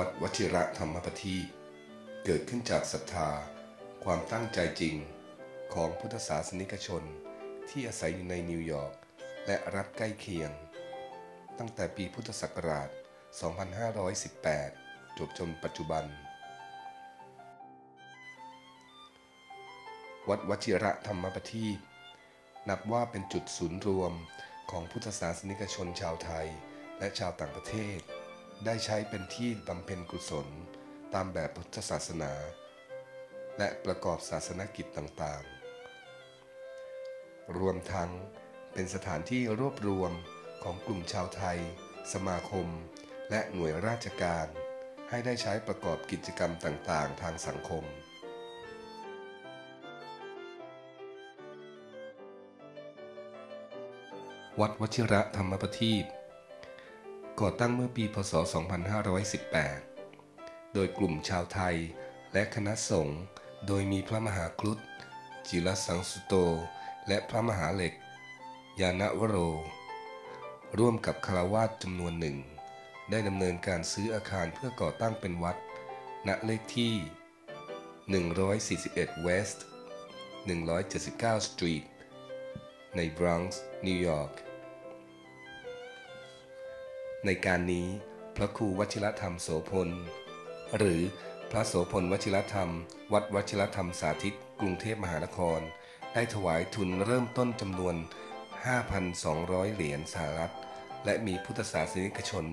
วัดวชิระธรรมปทีปเกิดขึ้นจากศรัทธา ความตั้งใจจริงของพุทธศาสนิกชนที่อาศัยอยู่ในนิวยอร์กและรัฐใกล้เคียง ตั้งแต่ปีพุทธศักราช 2518 จบจนปัจจุบัน วัดวชิระธรรมปทีปนับว่าเป็นจุดศูนย์รวมของพุทธศาสนิกชนชาวไทยและชาวต่างประเทศ ได้ใช้เป็นที่บำเพ็ญกุศลตามแบบพุทธศาสนา และประกอบศาสนกิจต่างๆ รวมทั้งเป็นสถานที่รวบรวมของกลุ่มชาวไทย สมาคม และหน่วยราชการ ให้ได้ใช้ประกอบกิจกรรมต่างๆ ทางสังคมวัดวชิระธรรมปทีป ก่อตั้งเมื่อปีพศ 2518 โดยกลุ่มชาวไทยและคณะสงฆ์โดยมีพระมหาครุฑจิรสังสุโต และพระมหาเหล็ก ยานวโร ร่วมกับคารวาสจำนวนหนึ่ง ได้ดำเนินการซื้ออาคารเพื่อก่อตั้งเป็นวัด ณเลขที่ 141 West 179 Street ในบรอนซ์นิวยอร์ก ในการนี้พระครูวชิรธรรมโสพล หรือพระโสพลวชิรธรรม วัดวชิรธรรมสาธิต กรุงเทพมหานคร ได้ถวายทุนเริ่มต้นจำนวน 5,200 เหรียญสหรัฐ และมีพุทธศาสนิกชน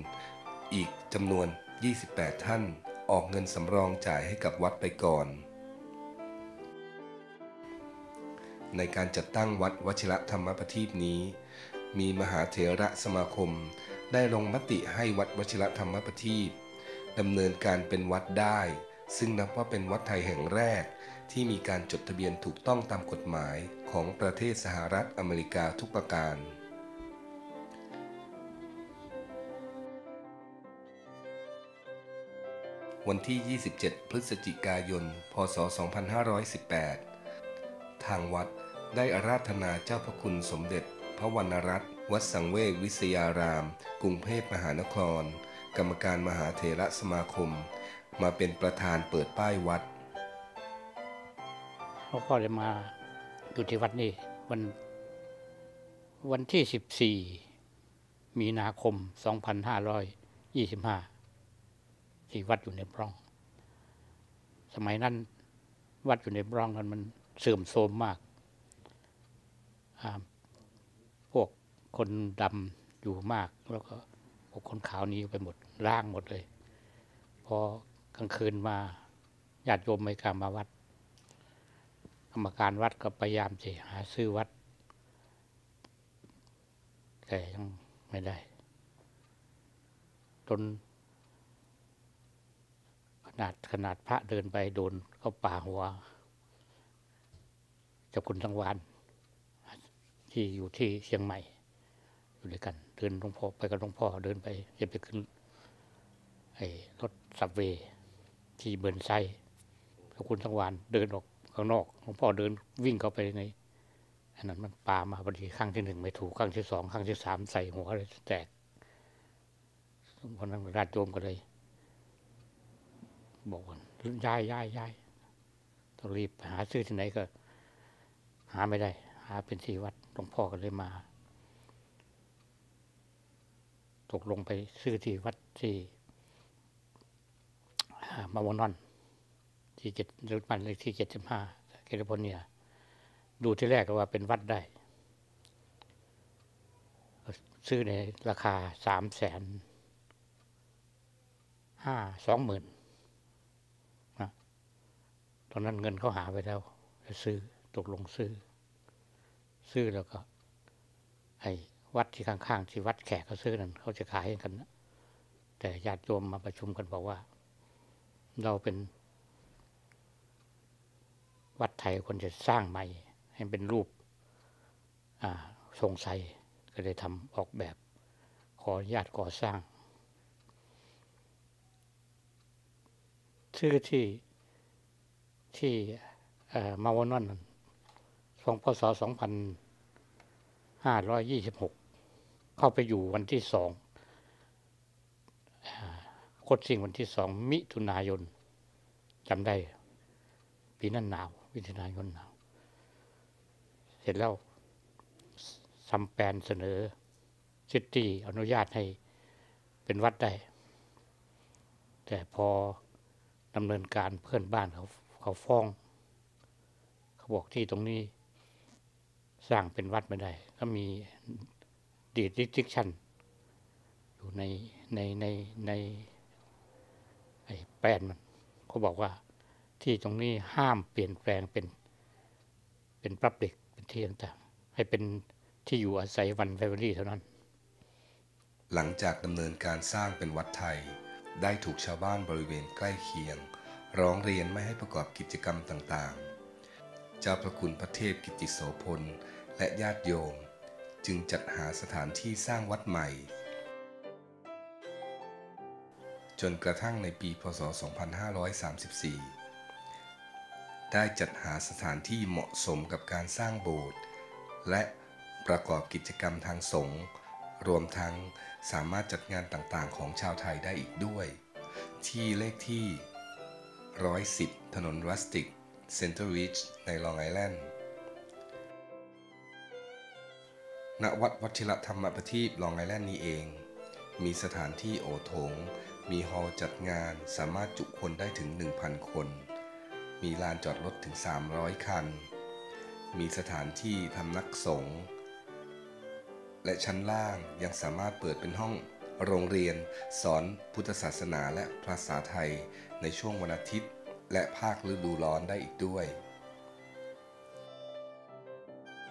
อีกจำนวน 28 ท่าน ออกเงินสำรองจ่ายให้กับวัดไปก่อน ในการจัดตั้งวัดวชิระธรรมประทีปนี้ มีมหาเถระสมาคม ได้ลงมติให้วัดวชิระธรรมประทีปดำเนินการเป็นวัดได้ ซึ่งนับว่าเป็นวัดไทยแห่งแรก ที่มีการจดทะเบียนถูกต้องตามกฎหมายของประเทศสหรัฐอเมริกาทุกประการวันที่ 27 พฤศจิกายน พศ 2518 ทางวัดได้อาราธนาเจ้าพระคุณสมเด็จ ระวรรณรัตน์วัดสังเวชวิทยาราม กรุงเทพมหานคร กรรมการมหาเถระสมาคม มาเป็นประธานเปิดป้ายวัดหลวงพ่อได้มาอยู่ที่วัดนี้วันวันที่สิบสี่มีนาคมสองพันห้าร้อยยี่สิบห้าที่วัดอยู่ในบรอง สมัยนั้นวัดอยู่ในบรองนั้นมันเสื่อมโทรมมากอ่าพวก คนดำอยู่มาก แล้วก็พวกคนขาวนี้ไปหมดล่างหมดเลย พอกลางคืนมาญาติโยมไม่กล้ามาวัด กรรมการวัดก็พยายามจะหาซื้อวัด แต่ยังไม่ได้จนขนาดขนาดพระเดินไปโดนเข้าป่าหัวเจ้าคุณสังวานที่อยู่ที่เชียงใหม่ อยู่ด้วยกัน เดินหลวงพ่อไปกับหลวงพ่อเดินไปจะไปขึ้นไอ้รถสับเวที่เบิร์นไซด์เจ้าคุณสังวานเดินออกข้างนอกหลวงพ่อเดินวิ่งเข้าไปในอันนั้นมันปามาพอดีข้างที่หนึ่งไม่ถูกข้างที่สองข้างที่สามใส่หัวเลยแตกเพราะนั้นราชโยมก็เลย บอกว่าย้ายย้ายย้ายต้องรีบหาซื้อที่ไหนก็ หาไม่ได้ หาเป็นที่วัดหลวงพ่อก็เลยมา ตกลงไปซื้อที่วัดที่อ่ามาวานอน ที่เจ็ดรุดมันเลขที่เจ็ดสิบห้าแคลิฟอร์เนีย ดูที่แรกก็ว่าเป็นวัดได้ ซื้อในราคาสามแสนห้าสองหมื่นนะตอนนั้นเงินเขาหาไปแล้วซื้อตกลงซื้อ ซื้อแล้วก็ไอ้ วัดที่ข้างๆที่วัดแขกเขาซื้อนั่นเขาจะขายกันนะแต่ญาติโยมมาประชุมกันบอกว่า เราเป็น วัดไทยคนจะสร้างใหม่ ให้เป็นรูปทรงไทรก็เลยทำออกแบบ ขอญาตก่อสร้าง ชื่อที่ที่มาวานอนสองพศสองพันห้าร้อยยี่สิบหก เข้าไปอยู่วันที่สองอาคนตสิ่งวันที่สองมิถุนายนจำได้ ปีนั้นหนาวมิถุนายนหนาว เสร็จแล้วซัมแปนเสนอซิตี้อนุญาตให้เป็นวัดได้ แต่พอดำเนินการเพื่อนบ้านเขาเขาฟ้อง เขาบอกที่ตรงนี้สร้างเป็นวัดไม่ได้ ก็มี ดีดิจิชันอยู่ในในในในไอ้แปลนมันเขาบอกว่าที่ตรงนี้ห้ามเปลี่ยนแปลงเป็นเป็นปรับเด็กเป็นที่ต่างๆให้เป็นที่อยู่อาศัยวันแฟมิลี่เท่านั้น หลังจากดำเนินการสร้างเป็นวัดไทย ได้ถูกชาวบ้านบริเวณใกล้เคียง ร้องเรียนไม่ให้ประกอบกิจกรรมต่างๆ เจ้าพระคุณพระเทพกิติโสพลและญาติโยม จึงจัดหาสถานที่สร้างวัดใหม่ จนกระทั่งในปีพศ 2534 ได้จัดหาสถานที่เหมาะสมกับการสร้างโบสถ์และประกอบกิจกรรมทางสงฆ์รวมทั้งสามารถจัดงานต่างๆ ของชาวไทยได้อีกด้วย ที่เลขที่ 110 ถนนรัสติกเซนเตอร์ริชในลองไอแลนด์ ณวัดวชิรธรรมประทีปลองไอแลนด์นี้เอง มีสถานที่โอ่โถงมี hall จัดงานสามารถจุคนได้ถึง 1,000 คน มีลานจอดรถถึง 300 คัน มีสถานที่พำนักสงฆ์และชั้นล่างยังสามารถเปิดเป็นห้องโรงเรียน สอนพุทธศาสนาและภาษาไทยในช่วงวันอาทิตย์ และภาคฤดูร้อนได้อีกด้วย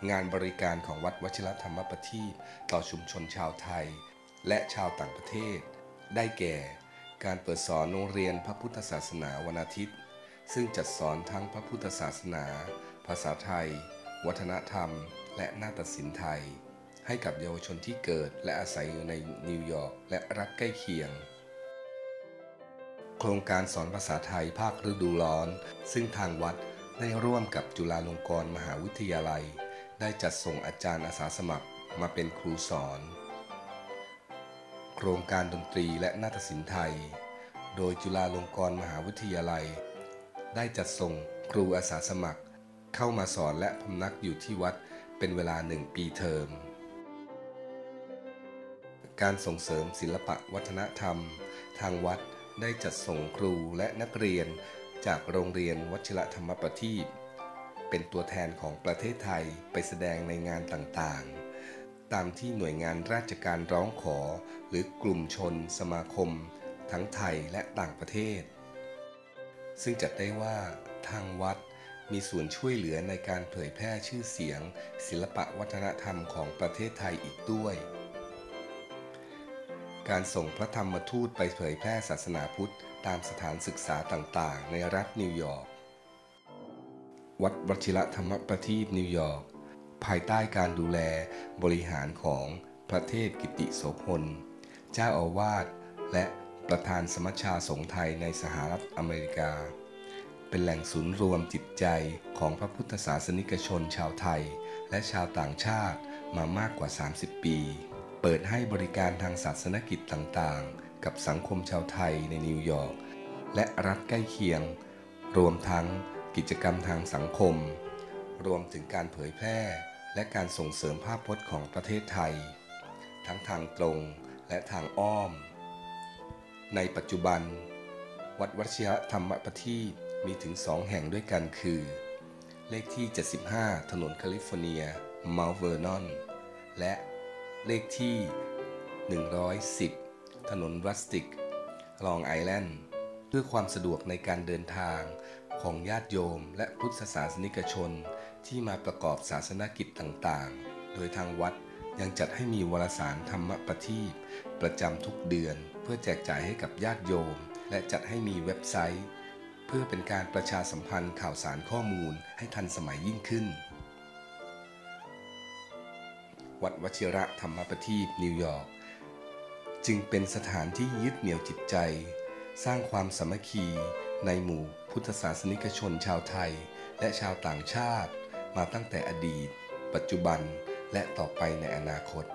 งานบริการของวัดวชิรธรรมประทีปต่อชุมชนชาวไทย และชาวต่างประเทศ ได้แก่ การเปิดสอนโรงเรียนพระพุทธศาสนาวันอาทิตย์ ซึ่งจัดสอนทั้งพระพุทธศาสนา ภาษาไทย วัฒนธรรม และนาฏศิลป์ไทย ให้กับเยาวชนที่เกิดและอาศัยอยู่ในนิวยอร์กและรัฐใกล้เคียงโครงการสอนภาษาไทยภาคฤดูร้อน ซึ่งทางวัดได้ร่วมกับจุฬาลงกรณ์มหาวิทยาลัย ได้จัดส่งอาจารย์อาสาสมัครมาเป็นครูสอน โครงการดนตรีและนาฏศิลป์ไทย โดยจุฬาลงกรณ์มหาวิทยาลัย ได้จัดส่งครูอาสาสมัคร เข้ามาสอนและพำนักอยู่ที่วัดเป็นเวลาหนึ่งปีเทอม การส่งเสริมศิลปะวัฒนธรรม ทางวัดได้จัดส่งครูและนักเรียนจากโรงเรียนวชิรธรรมประทีป เป็นตัวแทนของประเทศไทยไปแสดงในงานต่างๆ ตามที่หน่วยงานราชการร้องขอ หรือกลุ่มชน สมาคม ทั้งไทยและต่างประเทศ ซึ่งจัดได้ว่าทางวัดมีส่วนช่วยเหลือในการเผยแพร่ชื่อเสียง ศิลปะวัฒนธรรมของประเทศไทยอีกด้วย การส่งพระธรรมทูตไปเผยแพร่ศาสนาพุทธ ตามสถานศึกษาต่างๆ ในรัฐนิวยอร์ก วัดวชิรธรรมประทีปนิวยอร์กภายใต้การดูแลบริหารของพระเทพกิติโสพล เจ้าอาวาสและประธานสมัชชาสงฆ์ไทยในสหรัฐอเมริกา เป็นแหล่งศูนย์รวมจิตใจของพระพุทธศาสนิกชนชาวไทย และชาวต่างชาติมามากกว่า 30 ปี เปิดให้บริการทางศาสนกิจต่างๆ กับสังคมชาวไทยในนิวยอร์กและรัฐใกล้เคียง รวมทั้ง กิจกรรมทางสังคม รวมถึงการเผยแพร่ และการส่งเสริมภาพพจน์ของประเทศไทย ทั้งทางตรงและทางอ้อม ในปัจจุบัน วัดวชิรธรรมประทีปมีถึงสองแห่งด้วยกันคือ เลขที่ 75 ถนนแคลิฟอร์เนียเมาท์เวอร์นอน และเลขที่ 110 ถนนรัสติก ลองไอแลนด์ เพื่อความสะดวกในการเดินทาง ของญาติโยม และพุทธศาสนิกชน ที่มาประกอบศาสนกิจต่างๆ โดยทางวัดยังจัดให้มีวารสารธรรมประทีปประจำทุกเดือน เพื่อแจกจ่ายให้กับญาติโยม และจัดให้มีเว็บไซต์ เพื่อเป็นการประชาสัมพันธ์ข่าวสารข้อมูลให้ทันสมัยยิ่งขึ้น วัดวชิระธรรมประทีปนิวยอร์กจึงเป็นสถานที่ยึดเหนี่ยวจิตใจ สร้างความสามัคคี ในหมู่พุทธศาสนิกชนชาวไทย และชาวต่างชาติ มาตั้งแต่อดีต ปัจจุบัน และต่อไปในอนาคต